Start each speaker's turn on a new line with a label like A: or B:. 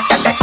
A: I